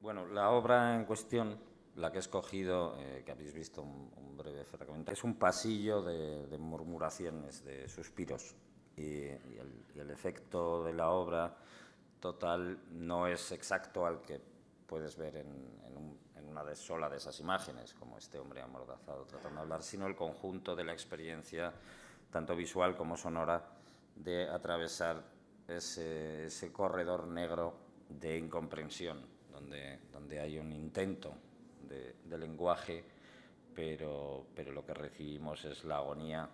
Bueno, la obra en cuestión, la que he escogido, eh, que habéis visto un, breve fragmento, es un pasillo de, murmuraciones, de suspiros. Y, el, efecto de la obra total no es exacto al que puedes ver en, una de, sola de esas imágenes, como este hombre amordazado tratando de hablar, sino el conjunto de la experiencia, tanto visual como sonora, de atravesar ese corredor negro de incomprensión donde, donde hay un intento de, lenguaje, pero, pero, lo que recibimos es la agonía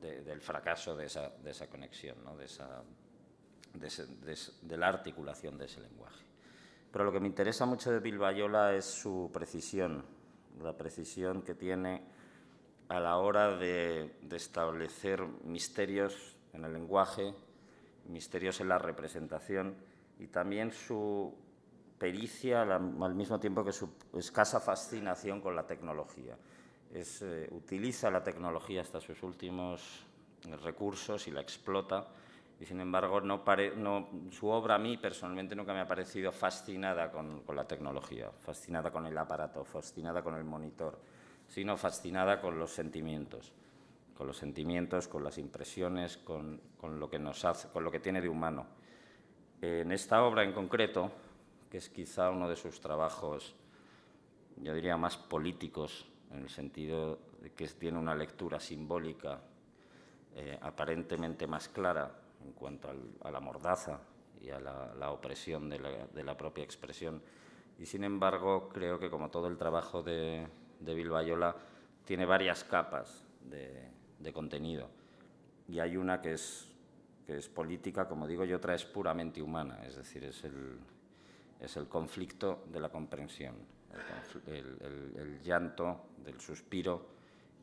del fracaso de esa, de esa conexión, ¿no? de, esa, de, la articulación de ese lenguaje. Pero lo que me interesa mucho de Bilbayola es su precisión, la precisión que tiene a la hora de, establecer misterios en el lenguaje, misterios en la representación y también su pericia al, mismo tiempo que su escasa fascinación con la tecnología. Eh, utiliza la tecnología hasta sus últimos recursos y la explota, y sin embargo su obra a mí personalmente nunca me ha parecido fascinada con, la tecnología, fascinada con el aparato, fascinada con el monitor, sino fascinada con los sentimientos, con los sentimientos, con las impresiones, con, lo que nos hace, con lo que tiene de humano. En esta obra en concreto, que es quizá uno de sus trabajos, yo diría, más políticos, en el sentido de que tiene una lectura simbólica eh, aparentemente más clara en cuanto a la mordaza y a la, opresión de la, propia expresión. Y sin embargo, creo que como todo el trabajo de, de Bilbayola, tiene varias capas de, contenido. Y hay una que es, que es política, como digo, y otra es puramente humana, es decir, es el, es el conflicto de la comprensión, el, llanto del suspiro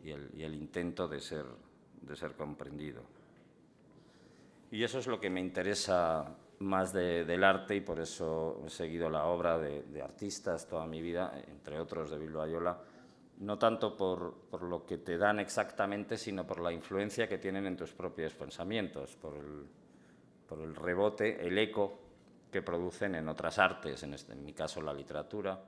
y, el, intento de ser, de ser comprendido. Y eso es lo que me interesa más del arte y por eso he seguido la obra de, artistas toda mi vida, entre otros de Bilbayola, no tanto por, por, lo que te dan exactamente, sino por la influencia que tienen en tus propios pensamientos, por el, por el rebote, el eco que producen en otras artes, en, este, en mi caso la literatura.